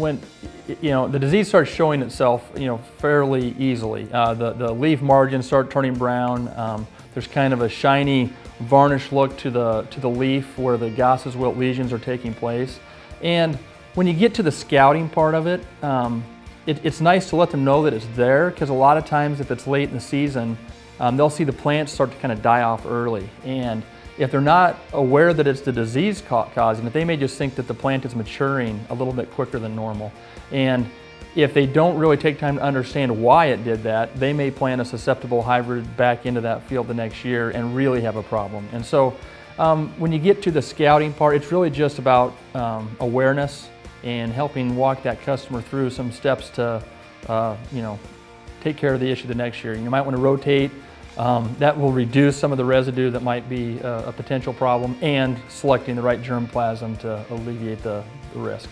when you know the disease starts showing itself, you know, fairly easily. Uh, the the leaf margins start turning brown. Um, there's kind of a shiny varnish look to the to the leaf where the Goss's wilt lesions are taking place. And when you get to the scouting part of it, um, it it's nice to let them know that it's there because a lot of times if it's late in the season, um, they'll see the plants start to kind of die off early. And if they're not aware that it's the disease causing it, they may just think that the plant is maturing a little bit quicker than normal. And if they don't really take time to understand why it did that, they may plant a susceptible hybrid back into that field the next year and really have a problem. And so um, when you get to the scouting part, it's really just about um, awareness and helping walk that customer through some steps to, uh, you know, take care of the issue the next year. You might want to rotate um, that will reduce some of the residue that might be a, a potential problem and selecting the right germplasm to alleviate the, the risk.